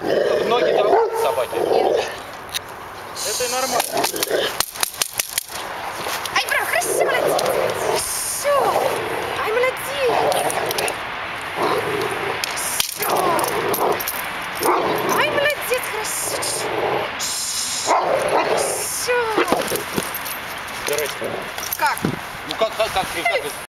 Ноги давай собаки. Это нормально. Ай, браво, хорошо, молодец. Все. Ай, молодец. Все. Ай, молодец, хорошо. Все. Убирайся. Как? Ну как, как, как, как